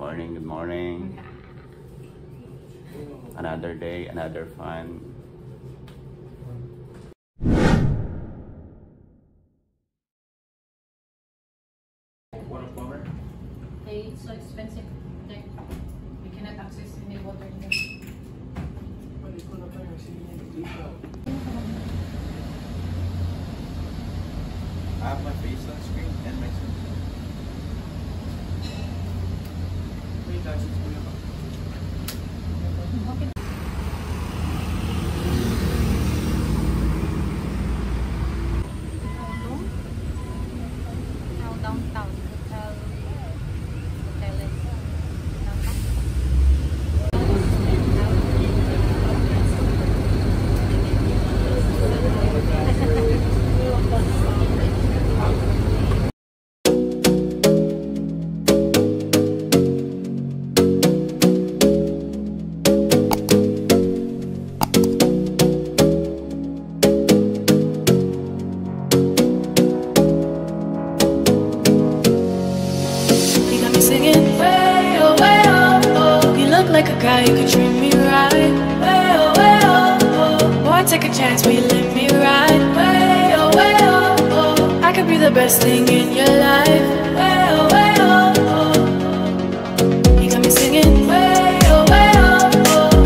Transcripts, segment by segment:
morning, good morning. Another day, another fun. Hey, it's so expensive. Like, we cannot access any water here. I have my face on screen and my に対してそれなかった。Like a guy who could treat me right. Way oh way oh oh. Boy, take a chance, will you let me ride? Way oh way oh oh. I could be the best thing in your life. Oh. You got me singing oh.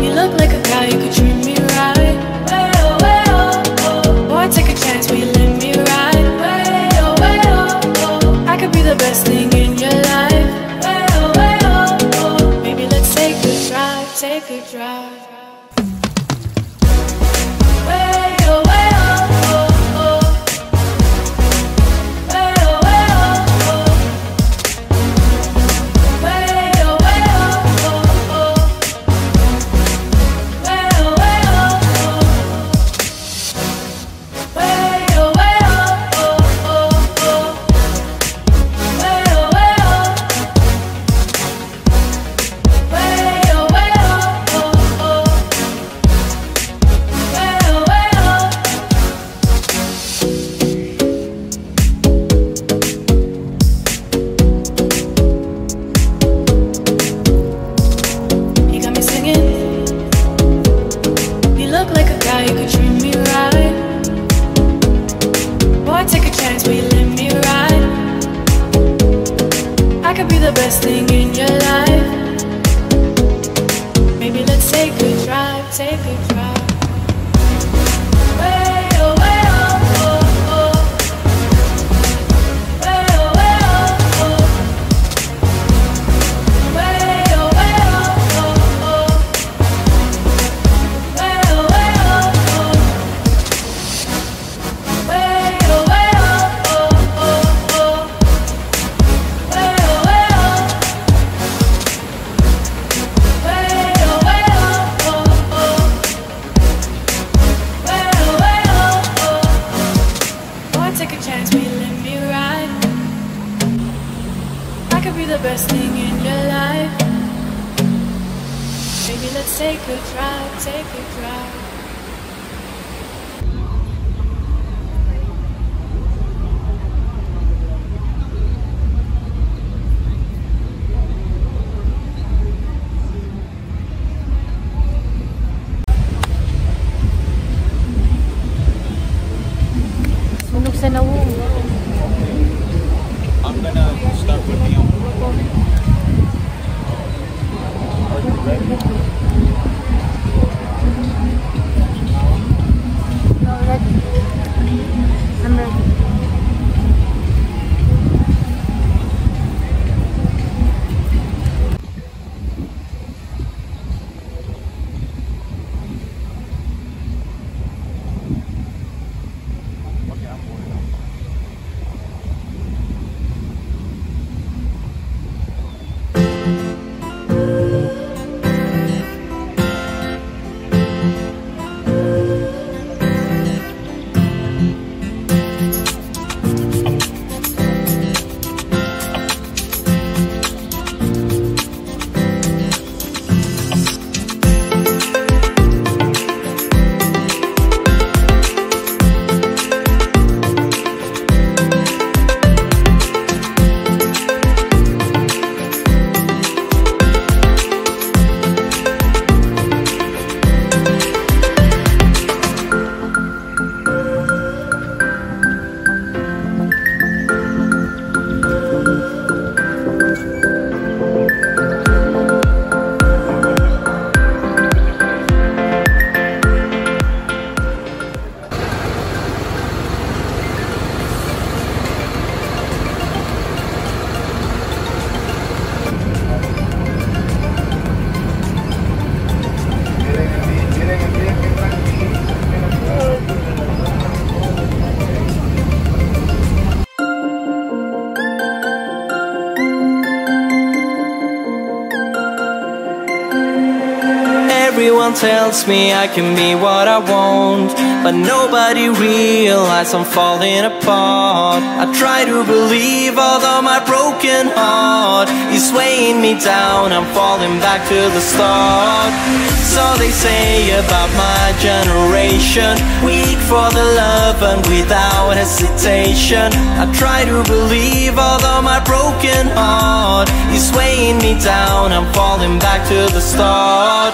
You look like a guy could treat me right. Way oh. Boy, take a chance, will you let me ride? Oh, I could be the best thing take a A will let me ride? I could be the best thing in your life. Maybe let's take a drive, take a drive. Everyone tells me I can be what I want But nobody realizes I'm falling apart. I try to believe although my broken heart Is weighing me down, I'm falling back to the start. So they say about my generation Weak for the love and without hesitation. I try to believe although my broken heart Is weighing me down, I'm falling back to the start